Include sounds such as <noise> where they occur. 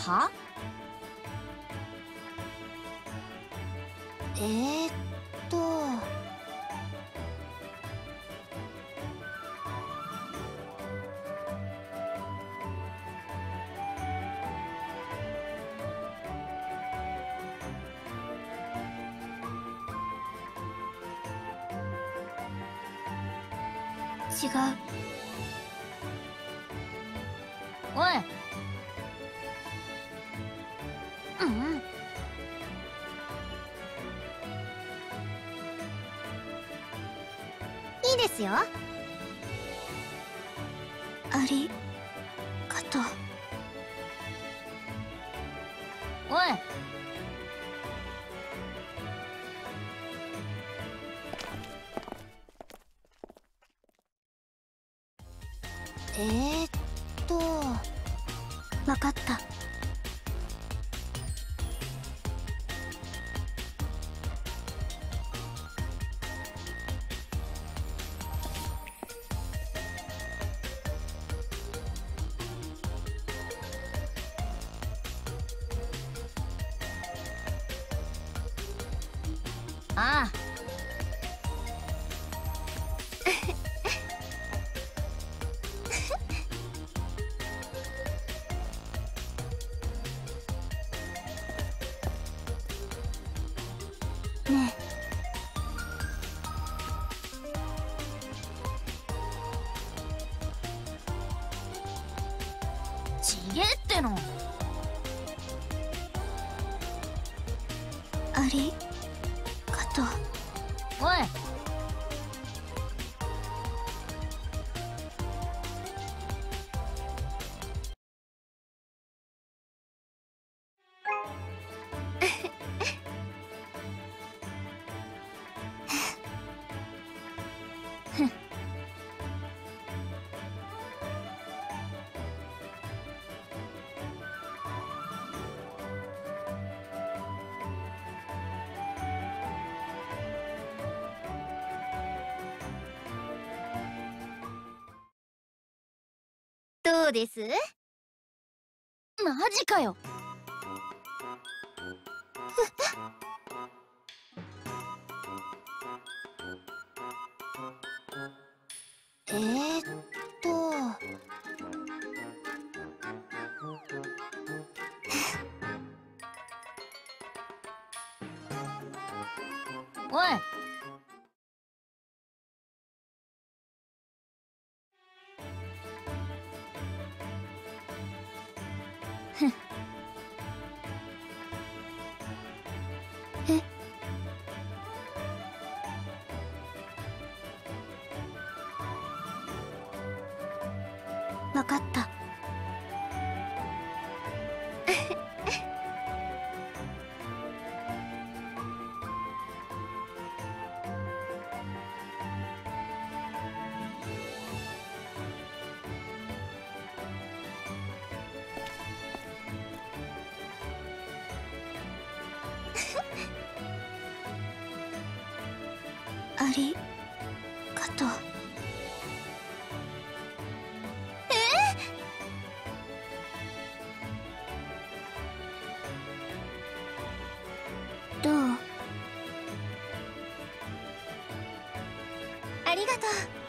はえー、っと違う。おいうんいいですよ。ありがとう。おい。えー、っと。わかった。ああ。ねえ。ちげえっての。ありと。うおい <laughs> どうです？マジかよ。えー、っと。おい <laughs> 分 <laughs> <laughs> かった。りかとう。え？どう？ありがとう。